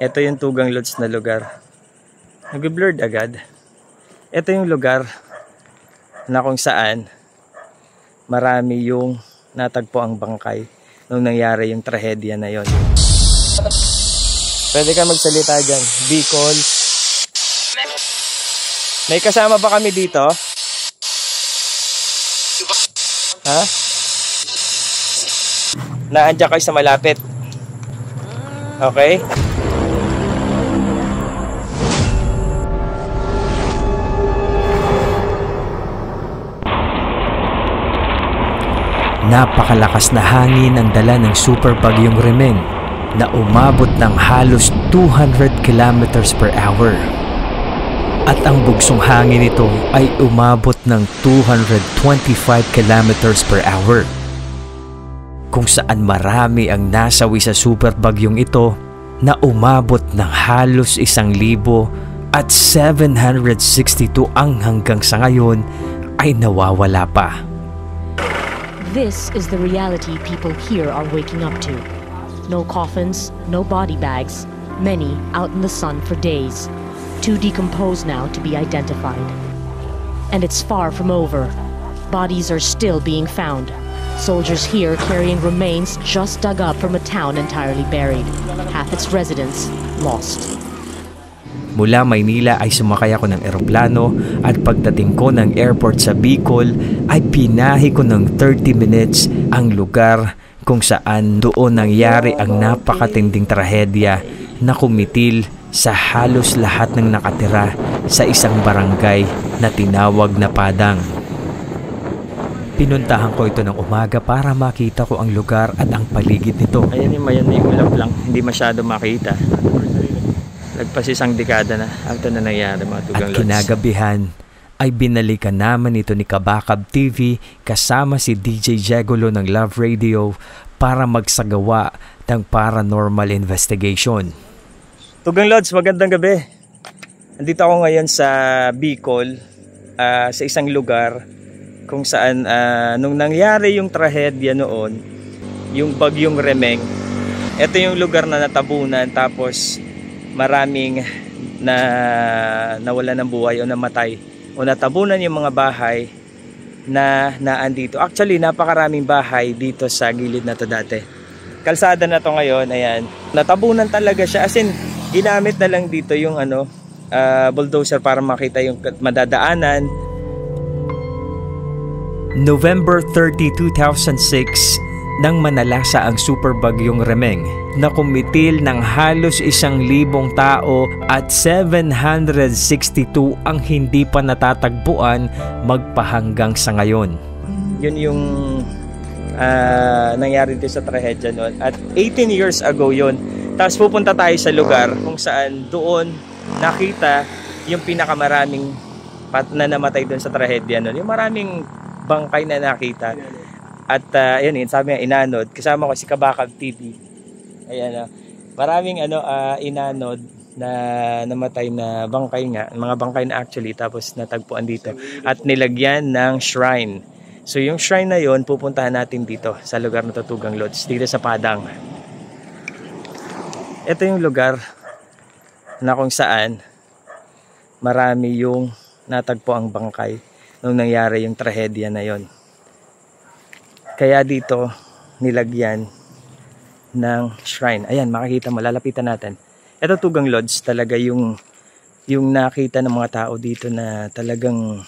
Ito yung Tugang Lodge na lugar. Nag-blurred agad. Ito yung lugar na kung saan marami yung natagpo ang bangkay nung nangyari yung trahedya na yon. Pwede ka magsalita dyan. Bicol. May kasama ba kami dito? Ha? Naandyan kayo sa malapit. Okay? Napakalakas na hangin ang dala ng super bagyong Remeng na umabot ng halos 200 kilometers per hour. At ang bugsong hangin nito ay umabot ng 225 kilometers per hour. Kung saan marami ang nasawi sa super bagyong ito na umabot ng halos isang libo at 762 ang hanggang sa ngayon ay nawawala pa. This is the reality people here are waking up to. No coffins, no body bags, many out in the sun for days, too decomposed now to be identified. And it's far from over. Bodies are still being found. Soldiers here carrying remains just dug up from a town entirely buried, half its residents lost. Mula Maynila ay sumakay ako ng eroplano at pagdating ko ng airport sa Bicol ay pinahi ko ng 30 minutes ang lugar kung saan doon nangyari ang napakatinding trahedya na kumitil sa halos lahat ng nakatira sa isang barangay na tinawag na Padang. Pinuntahan ko ito ng umaga para makita ko ang lugar at ang paligid nito. Ayan yung mayan may ulap lang. Hindi masyado makita. Lagpas isang dekada na. Ito na nangyari mga At Tugang Lodge. kinagabihan ay binalikan naman ito ni Kabakab TV kasama si DJ Jegolo ng Love Radio para magsagawa ng paranormal investigation. Tugang Lodge, magandang gabi. Andito ako ngayon sa Bicol, ah, sa isang lugar kung saan ah, nung nangyari yung trahedya noon, yung bagyong Remeng, ito yung lugar na natabunan tapos maraming na nawala ng buhay o namatay o natabunan yung mga bahay na naandito. Actually, napakaraming bahay dito sa gilid na to dati. Kalsada na to ngayon, ayan. Natabunan talaga siya. As in, ginamit na lang dito yung ano, ah, bulldozer para makita yung madadaanan. November 30, 2006, nang manalasa ang super bagyong Remeng na kumitil ng halos isang libong tao at 762 ang hindi pa natatagpuan magpahanggang sa ngayon. Yun yung ah, nangyari dito sa trahedya noon. At 18 years ago yun. Tapos pupunta tayo sa lugar kung saan doon nakita yung pinakamaraming pat na namatay doon sa trahedya noon. Yung maraming bangkay na nakita. At uh, yun, yun, sabi nga inanod. Kasama ko si Kabakab TV. Ayan, ah. maraming ano, ah, inanod na namatay na bangkay nga. Mga bangkay na actually tapos natagpuan dito. At nilagyan ng shrine. So yung shrine na yon pupuntahan natin dito sa lugar na Tutugang Lodge, dito sa Padang. Ito yung lugar na kung saan marami yung natagpo ang bangkay nung nangyari yung trahedya na yon. Kaya dito nilagyan ng shrine. Ayan, makikita mo, lalapitan natin. Ito Tugang Lodge, talaga yung yung nakita ng mga tao dito na talagang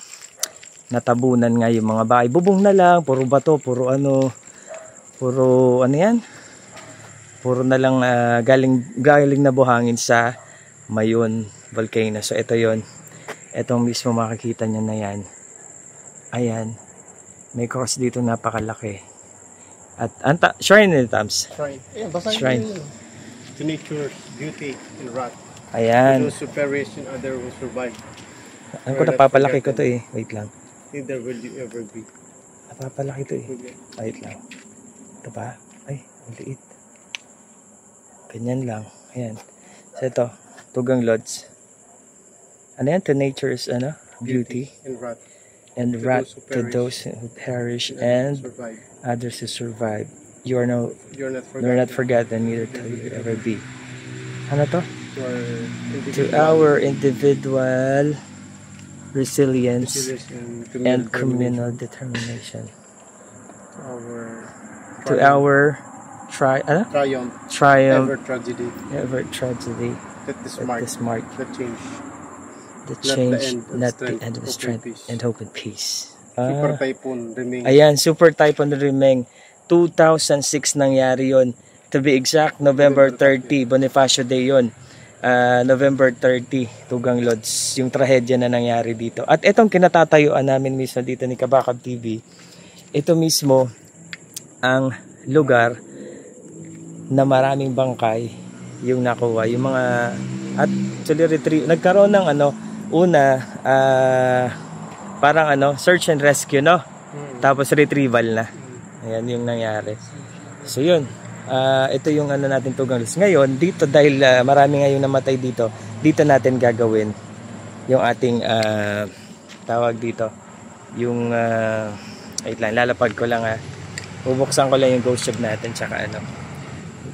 natabunan nga yung mga bahay. Bubong na lang, puro bato, puro ano, puro ano yan? Puro na lang ah, galing, galing na buhangin sa Mayon Volcano. So ito yon Itong mismo makikita nyo na yan. Ayan. May cross dito napakalaki. At anta, shrine ni Tams. Shrine. Ayan, basahin Shrine. yun. To nature's beauty and wrath. Ayan. Those who perish and other will survive. Ang ko napapalaki ko to eh. Wait lang. Neither will you ever be. Napapalaki to eh. Wait lang. Ito ba? Ay, ang liit. Ganyan lang. Ayan. So ito, Tugang Lodge. Ano yan? To nature's ano? Beauty. and wrath. And wrath those who to perish. those who perish and survive. others who survive. You are no, You're not you're not forgotten. forgotten, neither will you ever be. Ano to? to our individual resilience and communal determination. to our To our tri ano? triumph, triumph ever tragedy, ever tragedy that this that mark, this mark the change. The change not the end of strength and hope and peace. Super Ah, typhoon remains. ayan, Super Typhoon Rimeng 2006 nangyari yon. To be exact, November 30, Bonifacio Day yon. Ah, November 30, Tugang Lods, yung trahedya na nangyari dito. At itong kinatatayuan namin mismo dito ni Kabakab TV, ito mismo ang lugar na maraming bangkay yung nakuha. Yung mga, at actually retrieve, nagkaroon ng ano, una, ah, parang ano, search and rescue, no? Tapos retrieval na. Ayan yung nangyari. So yun, Ah, ito yung ano natin tugang list. Ngayon, dito dahil ah, marami ngayon namatay dito, dito natin gagawin yung ating ah, tawag dito. Yung, uh, wait lang, lalapag ko lang ha. Bubuksan ko lang yung ghost tube natin tsaka ano.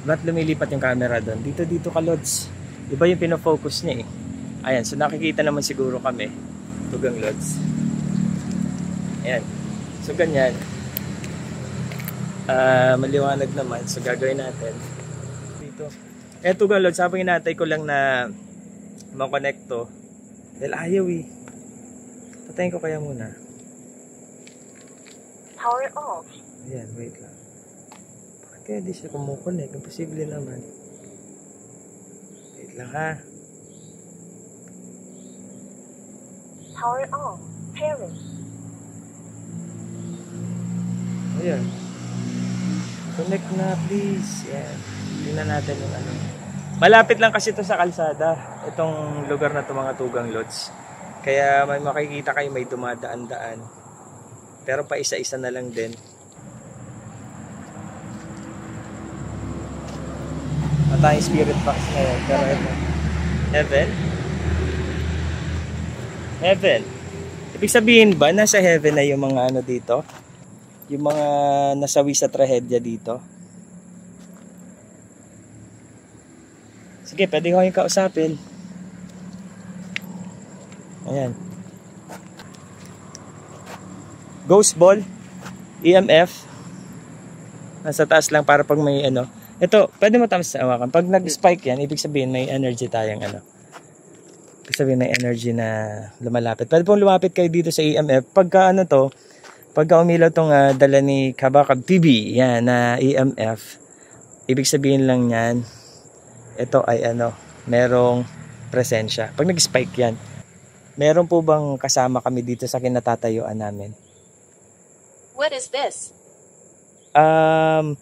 Ba't lumilipat yung camera doon? Dito, dito ka, Lods. Iba yung pinofocus niya eh. Ayan, so nakikita naman siguro kami. Tugang Lods. Ayan. So, ganyan. Ah, maliwanag naman. So, gagawin natin. Dito. Eh, Tugang Lods, habang inatay ko lang na makonekto. Dahil ayaw eh. Patayin ko kaya muna. Power off. Ayan, wait lang. Bakit kaya di siya kumukunik? Imposible naman. Wait lang ha. Power off. Pairing. Ayan. Connect na please. Yan. Tingnan natin yung ano. Malapit lang kasi ito sa kalsada. Itong lugar na ito mga tugang lods. Kaya may makikita kayo may dumadaan-daan. Pero pa isa-isa na lang din. Matayong spirit box na yun. Pero ito. Heaven? Heaven. Ibig sabihin ba nasa heaven na yung mga ano dito? Yung mga nasawi sa trahedya dito? Sige, pwede ko kayong kausapin. Ayan. Ghost ball, EMF. Nasa taas lang para pag may ano. Ito, pwede mo tama sa awakan. Pag nag-spike yan, ibig sabihin may energy tayong ano. Ibig sabihin may energy na lumalapit. Pwede pong lumapit kayo dito sa EMF. Pagka ano to, pagka umilaw tong ah, dala ni Kabakab TV, yan, na EMF, ibig sabihin lang yan, ito ay ano, merong presensya. Pag nag-spike yan, meron po bang kasama kami dito sa kinatatayuan namin? What is this? Um,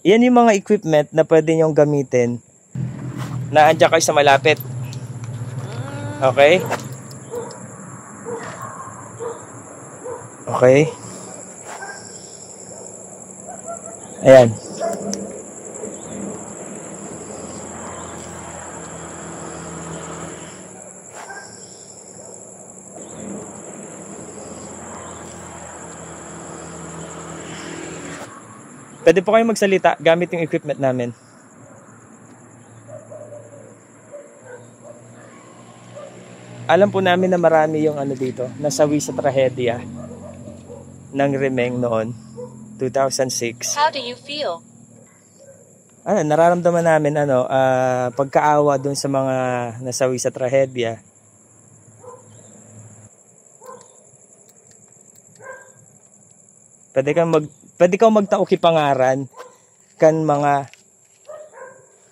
yan yung mga equipment na pwede nyong gamitin na andyan kayo sa malapit. Okay? Okay? Ayan. Pwede po kayong magsalita gamit yung equipment namin. Alam po namin na marami yung ano dito, nasawi sa trahedya ng Remeng noon, 2006. How do you feel? Ano, nararamdaman namin ano, ah, pagkaawa dun sa mga nasawi sa trahedya. Pwede kang mag pwede kang magtaoki pangaran kan mga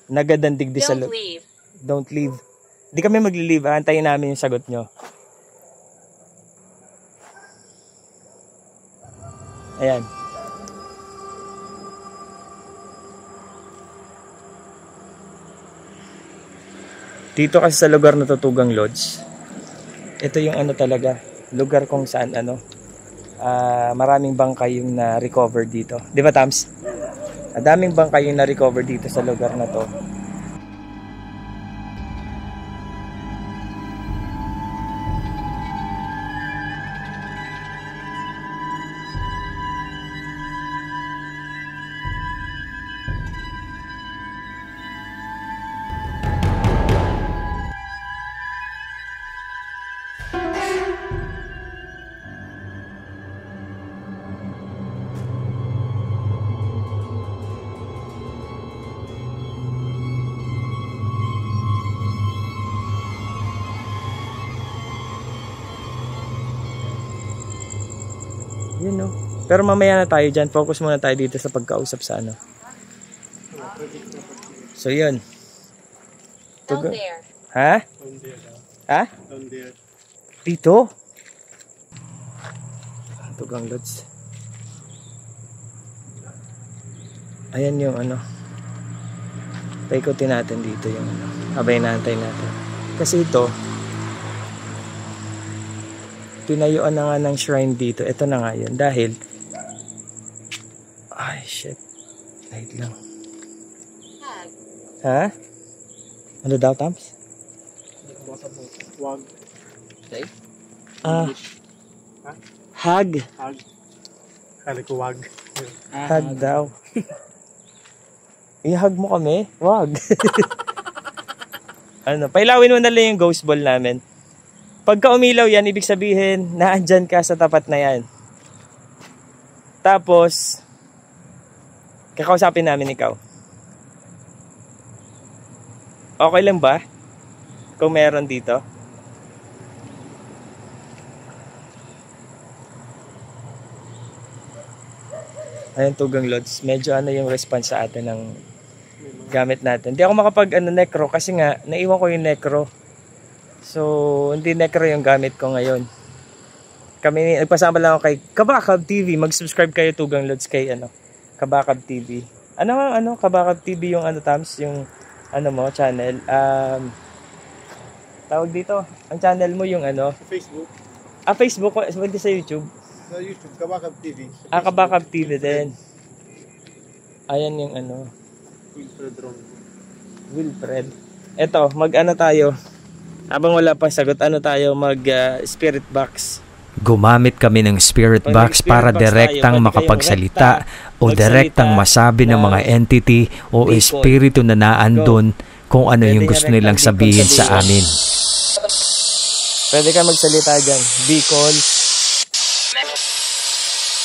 nagadandig di sa Don't lo- leave. Don't leave. Di kami magli-leave. Antayin namin yung sagot nyo. Ayan. Dito kasi sa lugar na Tutugang Lodge, ito yung ano talaga, lugar kung saan ano, ah, maraming bangkay yung na-recover dito. Di ba, Tams? Madaming bangkay yung na-recover dito sa lugar na to. Yun no. Pero mamaya na tayo dyan. Focus muna tayo dito sa pagkausap sa ano. So yun. Down there. Ha? Down there. ah. Ha? Down there. Dito? Tugang lods. Ayan yung ano. Paikutin natin dito yung ano. Habay natin natin. Kasi ito, pinayuan na nga ng shrine dito. Ito na nga yun. Dahil, ay shit. Wait lang. Hag. Ha? Ano daw, Tams? Wag. Ah, hag. Hag. Kala ko wag. Hug daw. I-hug mo kami? Wag. ano, pailawin mo na lang yung ghost ball namin. Pagka umilaw yan, ibig sabihin, naandyan ka sa tapat na yan. Tapos, kakausapin namin ikaw. Okay lang ba? Kung meron dito? Ayun, Tugang Lods. Medyo ano yung response sa atin ng gamit natin. Hindi ako makapag ano, necro kasi nga, naiwan ko yung necro. So, hindi necro yung gamit ko ngayon. Kami, nagpasama lang ako kay Kabakab TV. Mag-subscribe kayo Tugang Lods kay ano, Kabakab TV. Ano nga, ano, Kabakab TV yung ano, Tams, yung ano mo, channel. Um, tawag dito, ang channel mo yung ano, Sa Facebook. ah, Facebook, hindi sa YouTube. Sa YouTube. Kabakab TV. Sa Ah, Kabakab TV din. Ayan yung ano, Wilfred Ron. Wilfred. Eto, mag-ano tayo. Habang wala pang sagot, ano tayo, mag ah, spirit box. Gumamit kami ng spirit Pag box nag-spirit para box direktang tayo, makapagsalita o rekta, direktang masabi ng mga entity o Bicol. espiritu na naandun kung ano Pwede yung gusto nilang Bicol sabihin sa amin. Pwede ka magsalita dyan. Bicol.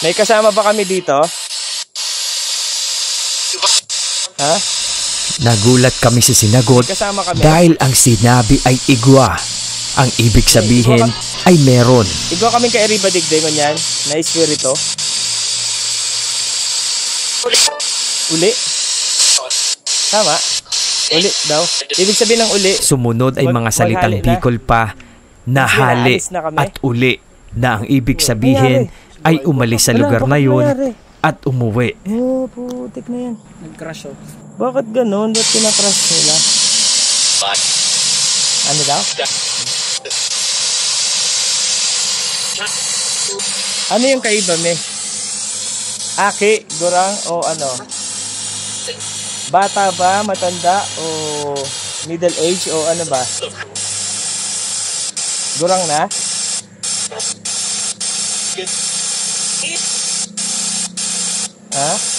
May kasama ba kami dito? Ha? Nagulat kami sa sinagot kami? dahil ang sinabi ay igwa. Ang ibig sabihin ay meron. Ikaw kami kay Eriba Digdengon yan, na espiritu. Uli? Tama? Uli daw. Ibig sabihin ng uli, Sumunod ay mga salitang. Bicol pa na hali Alis na at uli na ang ibig sabihin ay umalis sa lugar na yun at umuwi. Oh, putik na yan. Nag-crash oh. Bakit ganun? Ba't kinakrush nila? Ano daw? Ano yung kaiba, me? Aki, gurang, o ano? Bata ba? Matanda? O middle age? O ano ba? Gurang na? Ha?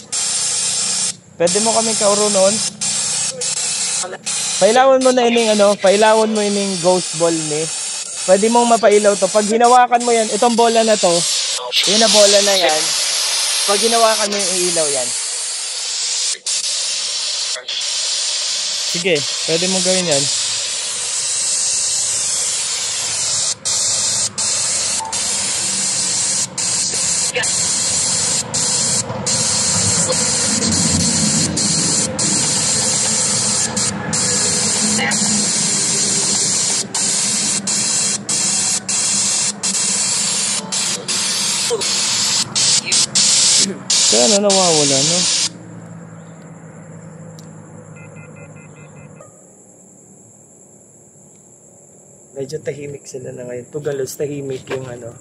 Pwede mo kaming kaurunon? Pailawan mo na ining ano, pailawan mo ining ghost ball ni. Pwede mong mapailaw to. Pag hinawakan mo yan, itong bola na to, yun na bola na yan. Pag hinawakan mo yung ilaw yan. Sige, pwede mong gawin yan. Kaya ano nawawala, no? Medyo tahimik sila na ngayon. Tugalos, tahimik yung ano.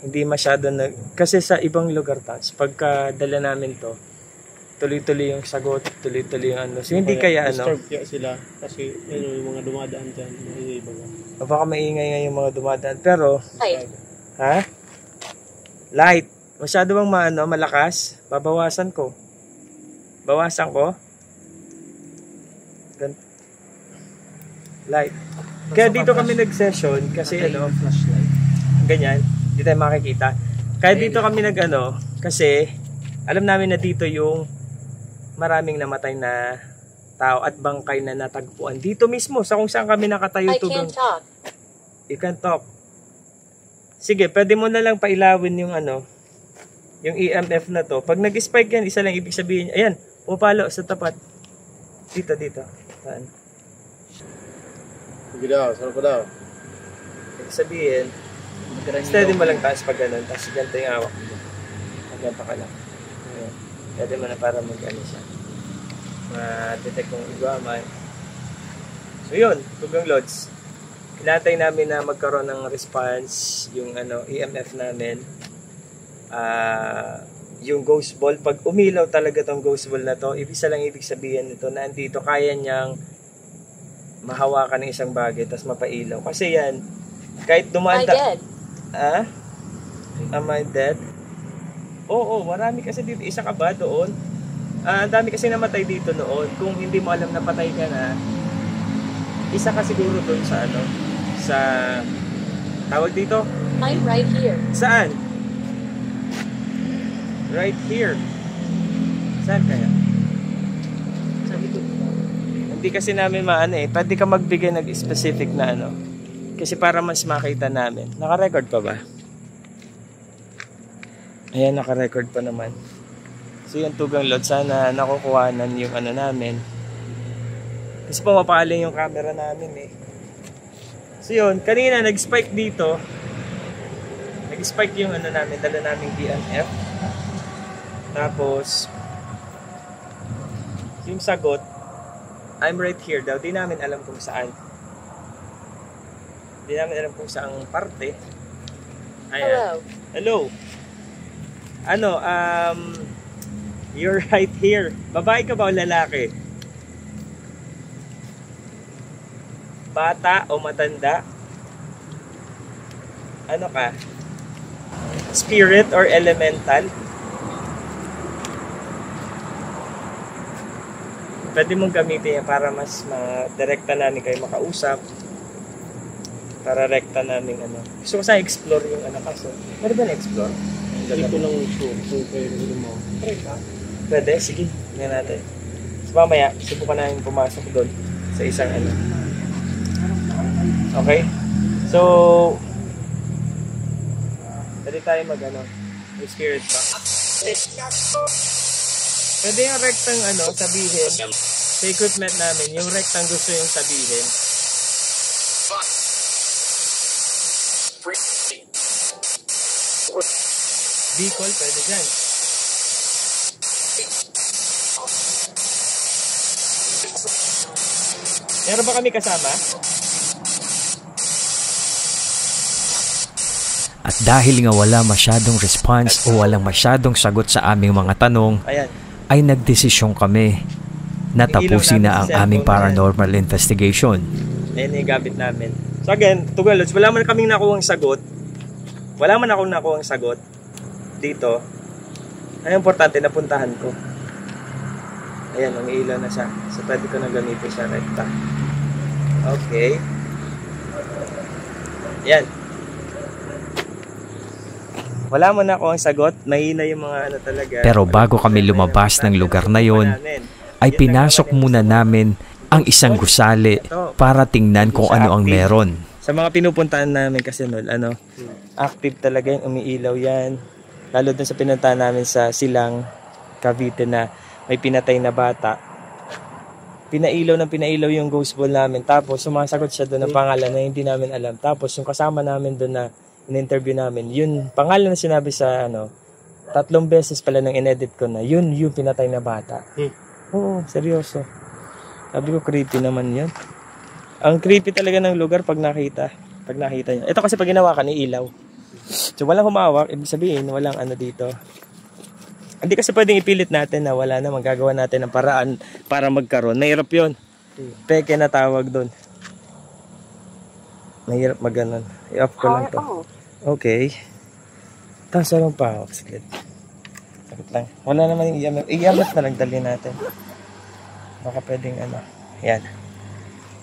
Hindi masyado na... Kasi sa ibang lugar, tas, pagka dala namin to, tuloy-tuloy yung sagot, tuloy-tuloy yung ano. So, hindi kaya ano, Disturb kaya sila. Kasi ano, yung mga dumadaan dyan. Mga iba ba. baka maingay nga yung mga dumadaan. Pero, Light. ha? Light. Masyado bang maano, malakas? Babawasan ko. Bawasan ko? Gan- Light. Kaya dito kami nag-session kasi ano, Flashlight. ganyan, hindi tayo makikita. Kaya dito kami nag ano, kasi alam namin na dito yung maraming namatay na tao at bangkay na natagpuan. Dito mismo, sa kung saan kami nakatayo I tugang. can't talk. You can talk. Sige, pwede mo na lang pailawin yung ano, yung EMF na to, pag nag-spike yan, isa lang ibig sabihin, ayan, pupalo sa tapat. Dito, dito. Saan? Sige daw, sarap ko daw. Ibig sabihin, steady mo lang taas pag ganun, tapos ganito yung hawak mo. Ganito ka lang. Ayan. Pwede mo na para mag ano siya. Ma-detect kung igwaman. So yun, tugang loads. Inatay namin na magkaroon ng response yung ano EMF namin. Ah, yung ghost ball, pag umilaw talaga tong ghost ball na to, ibig sa lang ibig sabihin nito na andito kaya niyang mahawakan ng isang bagay tapos mapailaw. Kasi yan, kahit dumaan ta- dead. Ah? Am I dead? Oo, marami kasi dito. Isa ka ba doon? Ah, ang dami kasi namatay dito noon. Kung hindi mo alam na patay ka na, isa ka siguro doon sa ano, sa tawag dito. I'm right here. Saan? Right here. Saan kaya? Hindi kasi namin maano eh. Pwede ka magbigay ng specific na ano. Kasi para mas makita namin. Naka-record pa ba? Ayan, naka-record pa naman. So yung tugang load, sana nakukuhanan yung ano namin. Kasi pumapalin yung camera namin eh. So yun, kanina nag-spike dito. Nag-spike yung ano namin, dala naming DNF. Tapos, yung sagot, I'm right here daw. Di namin alam kung saan. Di namin alam kung saang parte. Ayan. hello. Hello. Ano, um, you're right here. Babae ka ba o lalaki? Bata o matanda? Ano ka? Spirit or elemental? Pwede mong gamitin yan para mas ma-direkta namin kayo makausap. Para rekta namin ano. Gusto ko sa explore yung ano kaso. Pwede ba na-explore? Hindi ko lang sure kung kayo mo. Pwede, sige. Tingnan natin. So mamaya, subukan namin pumasok doon sa isang ano. Okay? So, pwede tayo mag ano, spirit box. Pwede yung rectang ano, sabihin, sa equipment namin, yung rectang gusto yung sabihin. Bicol, pwede dyan. Meron ba kami kasama? At dahil nga wala masyadong response o walang masyadong sagot sa aming mga tanong, Ayan. Ay nagdesisyon kami na tapusin na ang aming paranormal investigation. Ayan yung gamit namin. So again, Tugalods, wala man kaming nakuhang sagot. Wala man akong nakuhang sagot dito. Ang importante, napuntahan ko. Ayan, umiilaw na siya. So pwede ko na gamitin siya rekta. Okay. Ayan. Wala man ako ang sagot. Mahina yung mga ano talaga. Pero bago kami lumabas ng lugar na yon, ay pinasok muna namin ang isang gusali para tingnan kung ano ang meron. Sa mga pinupuntahan namin kasi noon, ano, active talaga yung umiilaw yan. Lalo dun sa pinuntahan namin sa Silang, Cavite na may pinatay na bata. Pinailaw ng pinailaw yung ghost ball namin. Tapos sumasagot siya doon ng pangalan na hindi namin alam. Tapos yung kasama namin doon na in-interview namin, yun, pangalan na sinabi sa ano, tatlong beses pala nang inedit ko na, yun yung pinatay na bata. Hmm. Oo, seryoso. Sabi ko, creepy naman yun. Ang creepy talaga ng lugar pag nakita. Pag nakita niya. Ito kasi pag ginawa ka ni ilaw. So walang humawak, ibig sabihin walang ano dito. Hindi kasi pwedeng ipilit natin na wala na magagawa natin ng paraan para magkaroon. Mahirap yun. Peke na tawag doon. Mahirap mag ganun. I-off ko lang to. Okay. Tapos walang pa ako. Saglit. Saglit lang. Wala naman yung iyamat. Iyamat na lang dali natin. Baka pwedeng ano. Yan.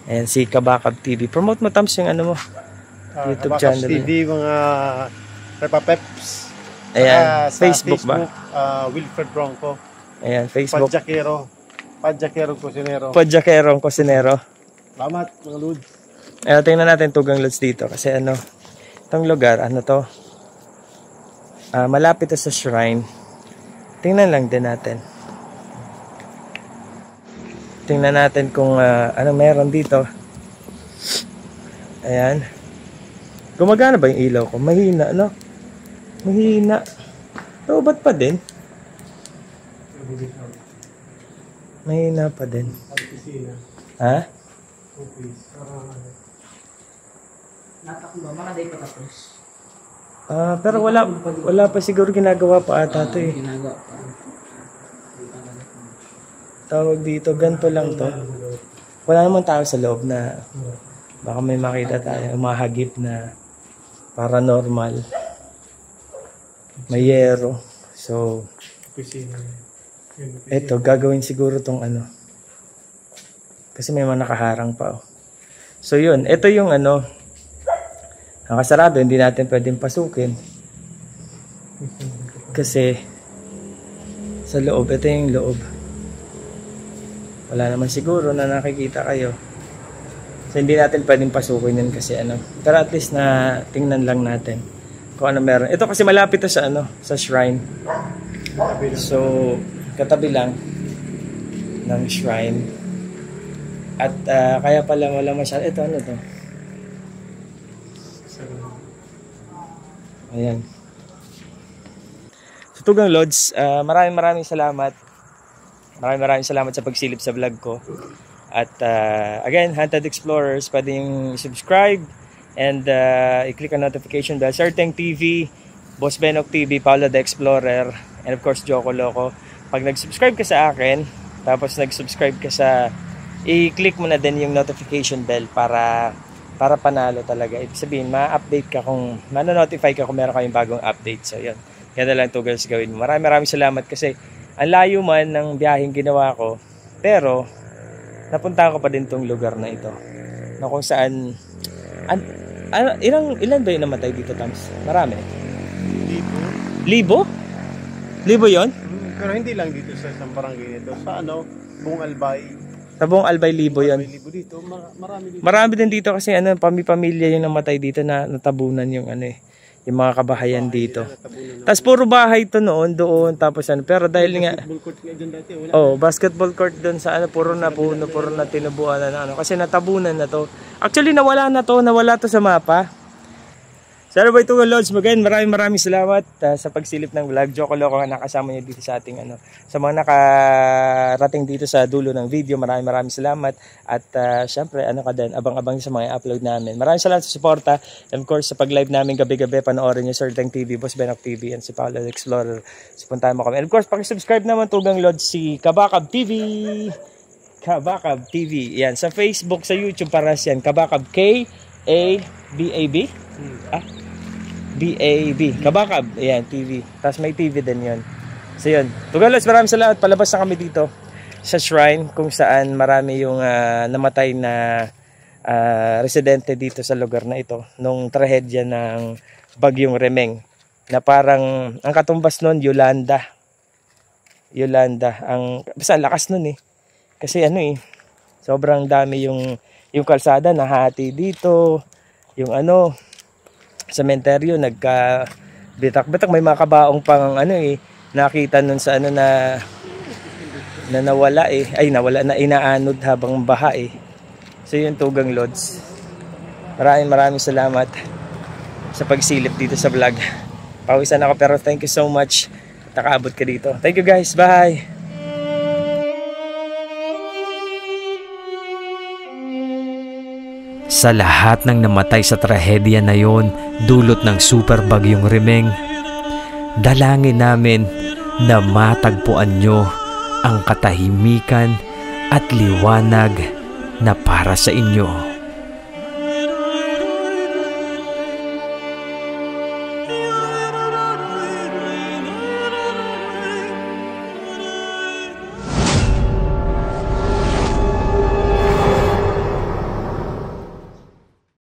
Ayan si Kabakab TV. Promote mo Tams yung ano mo. Ah, YouTube Kabakas channel. TV, mga Peppa Peps. Ayan. Sa Facebook, ba? ah, Wilfred Bronco. Ayan. Facebook. Padjakero. Padjakero Cusinero. Podjakerong Cosinero. Salamat, mga Lud. Ayan, tingnan natin tugang loads dito. Kasi ano, itong lugar, ano to? ah, malapit to sa shrine. Tingnan lang din natin. Tingnan natin kung ah, ano meron dito. Ayan. Gumagana ba yung ilaw ko? Mahina, no? Mahina. Pero ba't pa din? Mahina pa din. Ha? Office. Ano. Natakbo, mga day pa tapos. Ah, pero wala wala pa siguro ginagawa pa ata to eh. Ginagawa pa. Tawag dito, ganito lang to. Wala namang tao sa loob na baka may makita tayo, umahagip na paranormal. May yero. So, opisina. eto, gagawin siguro tong ano. Kasi may mga nakaharang pa. Oh. So, yun. Ito yung ano, nakasarado, hindi natin pwedeng pasukin. Kasi, sa loob, ito yung loob. Wala naman siguro na nakikita kayo. So, hindi natin pwedeng pasukin yun kasi ano. Pero at least na tingnan lang natin kung ano meron. Ito kasi malapit to sa ano, sa shrine. So, katabi lang ng shrine. At ah, kaya pala wala masyado. Ito ano to? Ayan. So, Tugang Lods, ah, maraming maraming salamat. Maraming maraming salamat sa pagsilip sa vlog ko. At ah, again, Hunted Explorers, pwede yung subscribe and ah, i-click ang notification bell. Certain TV, Boss Benok TV, Paolo the Explorer, and of course, Joko Loco. Pag nag-subscribe ka sa akin, tapos nag-subscribe ka sa i-click mo na din yung notification bell para para panalo talaga. Ibig sabihin, ma-update ka kung, ma-notify ka kung meron kayong bagong update. So, yun. Yan na lang to girls gawin mo. Maraming maraming salamat kasi ang layo man ng biyaheng ginawa ko, pero napunta ko pa din tong lugar na ito. Na kung saan, an, ano, ilang, ilan ba yung namatay dito, Tams? Marami. Dito. Libo? Libo yon? Hmm, Pero hindi lang dito sa isang barangay nito. Sa ano, Bung Albay. Tabong Albay Libo yon. May libo dito. Mar- marami dito. Marami din dito kasi ano, pami-pamilya yung namatay dito na natabunan yung ano eh, yung mga kabahayan dito. Tabunan na. Tapos puro bahay to noon doon tapos ano, pero dahil nga Basketball court nga dyan dati. Wala. Oh, basketball court doon sa ano, puro na puno, puro na tinubuan na ano. Kasi natabunan na to. Actually, nawala na to, nawala to sa mapa. Ano ba ito, Lodge? Again, maraming maraming salamat uh, sa pagsilip ng vlog. Joko Loco nga nakasama niyo dito sa ating ano. Sa mga nakarating dito sa dulo ng video, maraming maraming salamat. At uh, syempre, ano ka din, abang-abang sa mga upload namin. Maraming salamat sa suporta. And of course, sa pag-live namin gabi-gabi, panoorin niyo Sir Tang TV, Boss Benok TV, and si Paolo Explorer. So, puntahan mo kami. And of course, pakisubscribe naman Tugang Lodge si Kabakab TV. Kabakab TV. Yan. Sa Facebook, sa YouTube, paras yan. Kabakab K-A-B-A-B? Ah? B-A-B. Kabakab. Ayan, TV. Tapos may TV din yon. So yun. Tugalos, maraming salamat. Palabas na kami dito sa shrine kung saan marami yung ah, namatay na ah, residente dito sa lugar na ito nung trahedya ng Bagyong Remeng na parang ang katumbas nun Yolanda. Yolanda ang basta lakas nun eh. Kasi ano eh sobrang dami yung yung kalsada nahati dito. Yung ano sementeryo nagka bitak-bitak may mga kabaong pang ano eh nakita nun sa ano na na nawala eh. Ay nawala na inaanod habang baha eh. So yun tugang lods. Maraming maraming salamat sa pagsilip dito sa vlog. Pawisan ako pero thank you so much. Nakaabot ka dito. Thank you guys. Bye Sa lahat ng namatay sa trahedya na yon, dulot ng super bagyong Remeng, dalangin namin na matagpuan nyo ang katahimikan at liwanag na para sa inyo.